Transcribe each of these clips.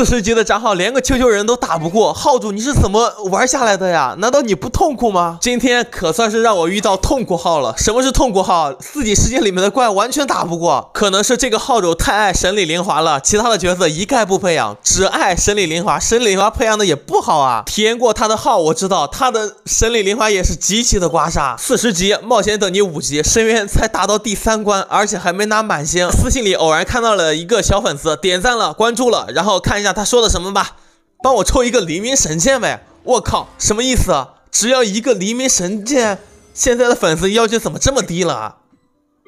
四十级的账号连个救救人都打不过，号主你是怎么玩下来的呀？难道你不痛苦吗？今天可算是让我遇到痛苦号了。什么是痛苦号？四级世界里面的怪完全打不过，可能是这个号主太爱神里灵华了，其他的角色一概不培养，只爱神里灵华。神里灵华培养的也不好啊。体验过他的号，我知道他的神里灵华也是极其的刮痧。四十级冒险等级五级，深渊才达到第三关，而且还没拿满星。私信里偶然看到了一个小粉丝，点赞了，关注了，然后看一下他说的什么吧。帮我抽一个黎明神剑呗！我靠，什么意思？只要一个黎明神剑，现在的粉丝要求怎么这么低了？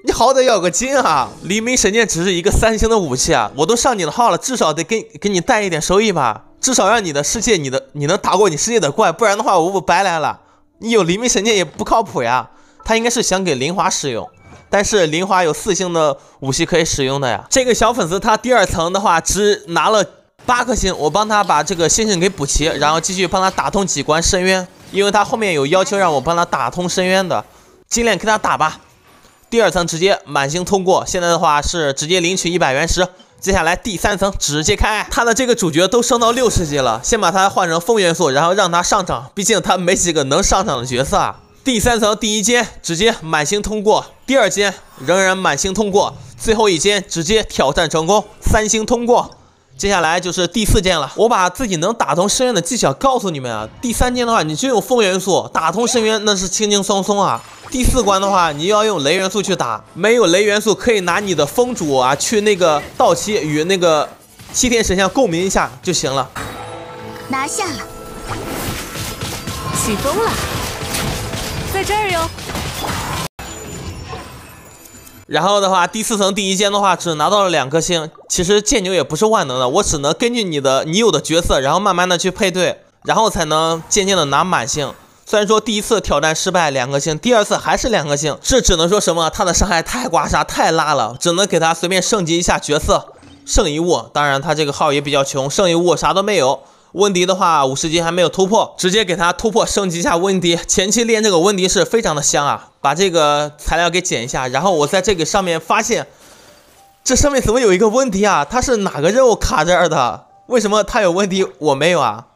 你好歹要个金啊！黎明神剑只是一个三星的武器啊，我都上你的号了，至少得给给你带一点收益吧，至少让你的世界，你的你能打过你世界的怪，不然的话我不白来了。你有黎明神剑也不靠谱呀，他应该是想给林华使用，但是林华有四星的武器可以使用的呀。这个小粉丝他第二层的话只拿了八颗星，我帮他把这个星星给补齐，然后继续帮他打通几关深渊，因为他后面有要求让我帮他打通深渊的，尽量给他打吧。第二层直接满星通过，现在的话是直接领取一百原石。接下来第三层直接开，他的这个主角都升到六十级了，先把他换成风元素，然后让他上场，毕竟他没几个能上场的角色啊。第三层第一间直接满星通过，第二间仍然满星通过，最后一间直接挑战成功，三星通过。接下来就是第四件了，我把自己能打通深渊的技巧告诉你们啊。第三件的话，你就用风元素打通深渊，那是轻轻松松啊。第四关的话，你要用雷元素去打，没有雷元素可以拿你的风主啊去那个道期与那个七天神像共鸣一下就行了。拿下了，起风了，在这儿哟。然后的话，第四层第一间的话只拿到了两颗星。其实剑牛也不是万能的，我只能根据你的你有的角色，然后慢慢的去配对，然后才能渐渐的拿满星。虽然说第一次挑战失败两颗星，第二次还是两颗星，这只能说什么？他的伤害太刮痧太拉了，只能给他随便升级一下角色。圣遗物，当然他这个号也比较穷，圣遗物啥都没有。温迪的话，五十级还没有突破，直接给他突破升级一下温迪。前期练这个温迪是非常的香啊！把这个材料给捡一下，然后我在这个上面发现，这上面怎么有一个温迪啊？他是哪个任务卡这儿的？为什么他有温迪我没有啊？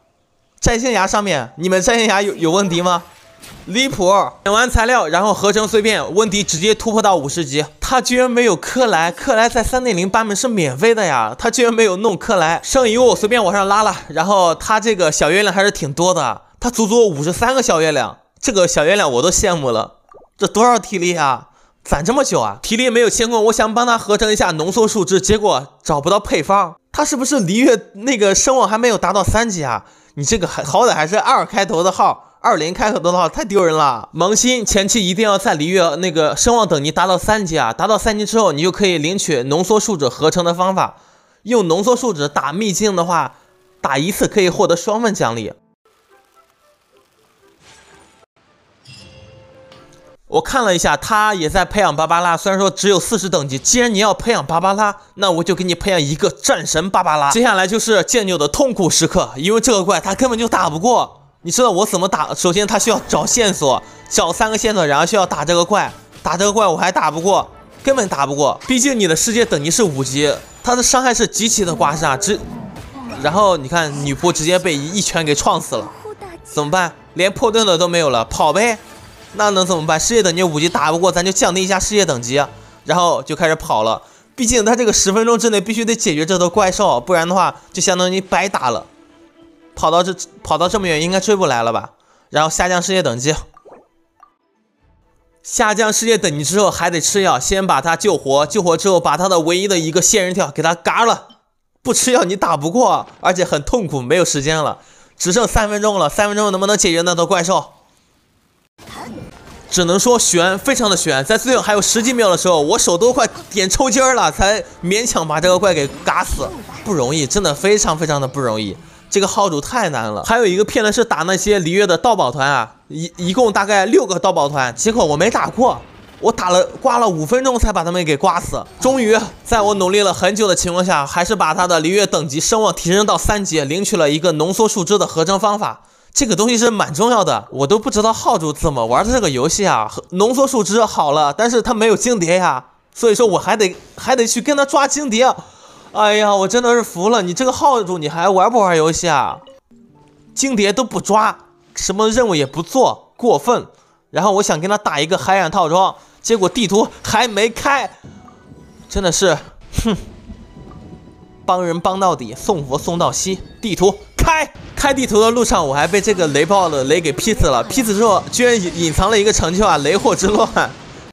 战线牙上面，你们战线牙有有温迪吗？离谱！剪完材料，然后合成碎片，温迪直接突破到五十级。他居然没有克莱，克莱在三点零版本是免费的呀，他居然没有弄克莱。圣遗物随便往上拉了，然后他这个小月亮还是挺多的，他足足五十三个小月亮，这个小月亮我都羡慕了。这多少体力啊？攒这么久啊？体力没有清空，我想帮他合成一下浓缩树脂，结果找不到配方。他是不是璃月那个声望还没有达到三级啊？你这个还好歹还是二开头的号。二零开头的话太丢人了。萌新前期一定要在璃月那个声望等级达到三级啊，达到三级之后，你就可以领取浓缩树脂合成的方法。用浓缩树脂打秘境的话，打一次可以获得双份奖励。我看了一下，他也在培养芭芭拉，虽然说只有四十等级。既然你要培养芭芭拉，那我就给你培养一个战神芭芭拉。接下来就是剑牛的痛苦时刻，因为这个怪他根本就打不过。你知道我怎么打？首先他需要找线索，找三个线索，然后需要打这个怪，打这个怪我还打不过，根本打不过。毕竟你的世界等级是五级，他的伤害是极其的刮痧，直，然后你看女仆直接被一拳给撞死了，怎么办？连破盾的都没有了，跑呗。那能怎么办？世界等级五级打不过，咱就降低一下世界等级，然后就开始跑了。毕竟他这个十分钟之内必须得解决这头怪兽，不然的话就相当于白打了。跑到这跑到这么远，应该追不来了吧？然后下降世界等级，下降世界等级之后还得吃药，先把他救活，救活之后把他的唯一的一个仙人跳给他嘎了。不吃药你打不过，而且很痛苦，没有时间了，只剩三分钟了，三分钟能不能解决那头怪兽？只能说悬，非常的悬。在最后还有十几秒的时候，我手都快点抽筋了，才勉强把这个怪给嘎死，不容易，真的非常非常的不容易。这个号主太难了，还有一个骗的是打那些璃月的盗宝团啊，一一共大概六个盗宝团，结果我没打过，我打了刮了五分钟才把他们给刮死。终于在我努力了很久的情况下，还是把他的璃月等级声望提升到三级，领取了一个浓缩树脂的合成方法。这个东西是蛮重要的，我都不知道号主怎么玩的这个游戏啊。浓缩树脂好了，但是他没有金蝶呀，所以说我还得还得去跟他抓金蝶。哎呀，我真的是服了！你这个号主，你还玩不玩游戏啊？金蝶都不抓，什么任务也不做，过分。然后我想跟他打一个海染套装，结果地图还没开，真的是，哼！帮人帮到底，送佛送到西。地图开，开地图的路上，我还被这个雷暴的雷给劈死了。劈死之后，居然隐隐藏了一个成就啊！雷火之乱。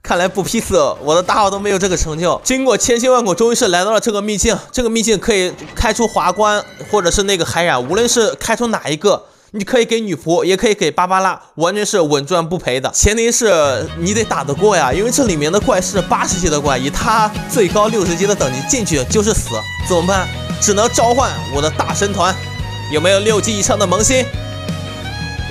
看来不劈死我的大号都没有这个成就。经过千辛万苦，终于是来到了这个秘境。这个秘境可以开出华冠，或者是那个海染，无论是开出哪一个，你可以给女仆，也可以给芭芭拉，完全是稳赚不赔的。前提是你得打得过呀，因为这里面的怪是八十级的怪，以他最高六十级的等级进去就是死，怎么办？只能召唤我的大神团。有没有六级以上的萌新？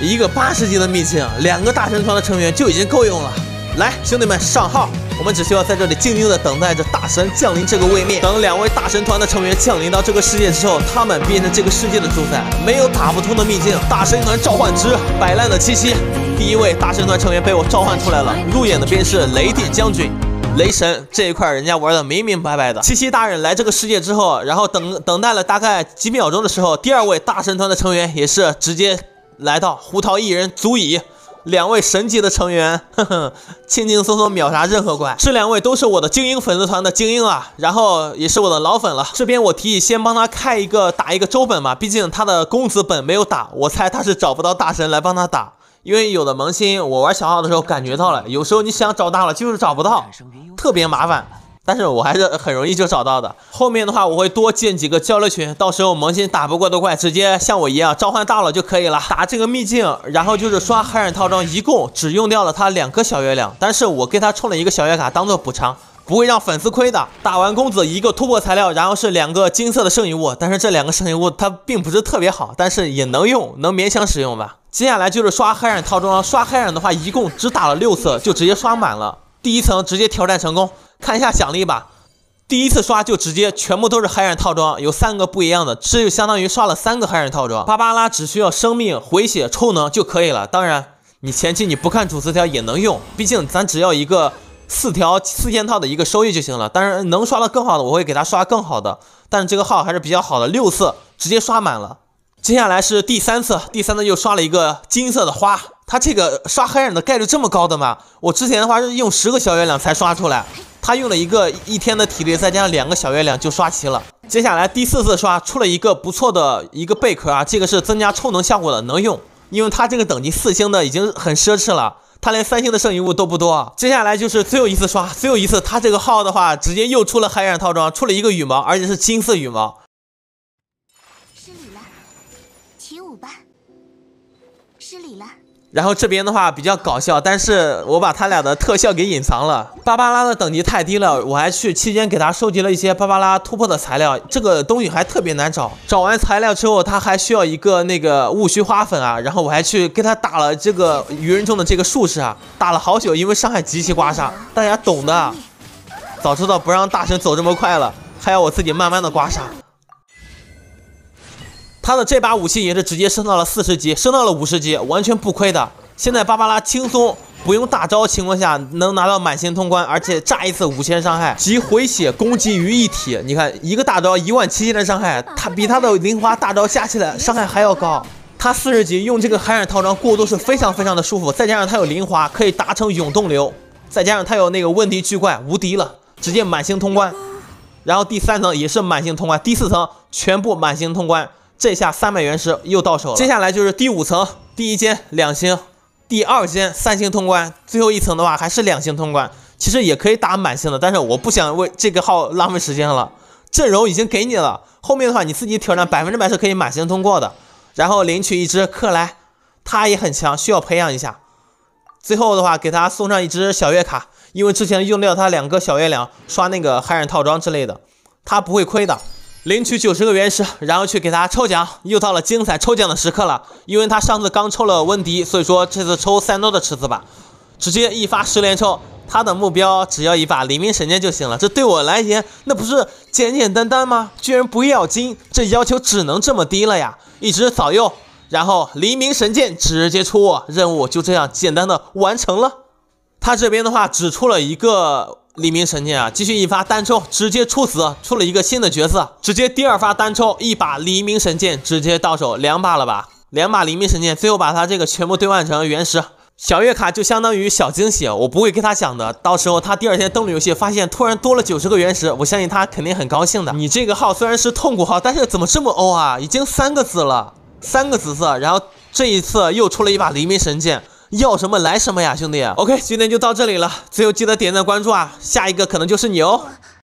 一个八十级的秘境，两个大神团的成员就已经够用了。来，兄弟们上号！我们只需要在这里静静的等待着大神降临这个位面。等两位大神团的成员降临到这个世界之后，他们变成这个世界的主宰，没有打不通的秘境。大神团召唤之摆烂的七七，第一位大神团成员被我召唤出来了，入眼的便是雷电将军，雷神这一块人家玩的明明白白的。七七大人来这个世界之后，然后等等待了大概几秒钟的时候，第二位大神团的成员也是直接来到，胡桃一人足矣。两位神级的成员，呵呵，轻轻松松秒杀任何怪。这两位都是我的精英粉丝团的精英啊，然后也是我的老粉了。这边我提议先帮他开一个打一个周本嘛，毕竟他的公子本没有打，我猜他是找不到大神来帮他打，因为有的萌新我玩小号的时候感觉到了，有时候你想找大了就是找不到，特别麻烦。但是我还是很容易就找到的。后面的话，我会多建几个交流群，到时候萌新打不过的怪，直接像我一样召唤大佬就可以了。打这个秘境，然后就是刷海染套装，一共只用掉了他两颗小月亮，但是我给他充了一个小月卡当做补偿，不会让粉丝亏的。打完公子一个突破材料，然后是两个金色的圣遗物，但是这两个圣遗物它并不是特别好，但是也能用，能勉强使用吧。接下来就是刷海染套装，刷海染的话一共只打了六次就直接刷满了，第一层直接挑战成功。看一下奖励吧，第一次刷就直接全部都是海染套装，有三个不一样的，这就相当于刷了三个海染套装。芭芭拉只需要生命回血抽能就可以了，当然你前期你不看主词条也能用，毕竟咱只要一个四条四件套的一个收益就行了。当然能刷到更好的，我会给他刷更好的，但是这个号还是比较好的，六次直接刷满了。接下来是第三次，第三次又刷了一个金色的花，他这个刷海染的概率这么高的吗？我之前的话是用十个小月亮才刷出来。他用了一个一天的体力，再加上两个小月亮就刷齐了。接下来第四次刷出了一个不错的一个贝壳啊，这个是增加充能效果的，能用。因为他这个等级四星的已经很奢侈了，他连三星的剩余物都不多。接下来就是最后一次刷，最后一次他这个号的话，直接又出了海眼套装，出了一个羽毛，而且是金色羽毛。然后这边的话比较搞笑，但是我把他俩的特效给隐藏了。芭芭拉的等级太低了，我还去期间给他收集了一些芭芭拉突破的材料，这个东西还特别难找。找完材料之后，他还需要一个那个雾须花粉啊，然后我还去给他打了这个愚人中的这个术士啊，打了好久，因为伤害极其刮痧，大家懂的。早知道不让大神走这么快了，还要我自己慢慢的刮痧。他的这把武器也是直接升到了四十级，升到了五十级，完全不亏的。现在芭芭拉轻松不用大招情况下能拿到满星通关，而且炸一次五千伤害，集回血攻击于一体。你看一个大招一万七千的伤害，他比他的零花大招加起来伤害还要高。他四十级用这个海染套装过渡是非常非常的舒服，再加上他有零花可以达成永动流，再加上他有那个问题巨怪无敌了，直接满星通关。然后第三层也是满星通关，第四层全部满星通关。这下三百原石又到手了，接下来就是第五层，第一间两星，第二间三星通关，最后一层的话还是两星通关。其实也可以打满星的，但是我不想为这个号浪费时间了。阵容已经给你了，后面的话你自己挑战，百分之百是可以满星通过的。然后领取一只克莱，他也很强，需要培养一下。最后的话给他送上一只小月卡，因为之前用掉他两个小月亮刷那个海染套装之类的，他不会亏的。领取九十个原石，然后去给他抽奖，又到了精彩抽奖的时刻了。因为他上次刚抽了温迪，所以说这次抽三多的池子吧，直接一发十连抽。他的目标只要一把黎明神剑就行了，这对我来言那不是简简单单吗？居然不要金，这要求只能这么低了呀！一直扫右，然后黎明神剑直接出，任务就这样简单的完成了。他这边的话只出了一个黎明神剑啊，继续一发单抽，直接处死，出了一个新的角色，直接第二发单抽一把黎明神剑，直接到手两把了吧？两把黎明神剑，最后把它这个全部兑换成原石。小月卡就相当于小惊喜，我不会跟他讲的。到时候他第二天登录游戏，发现突然多了九十个原石，我相信他肯定很高兴的。你这个号虽然是痛苦号，但是怎么这么欧啊？已经三个紫了，三个紫色，然后这一次又出了一把黎明神剑，要什么来什么呀，兄弟。OK，今天就到这里了，最后记得点赞关注啊，下一个可能就是你哦。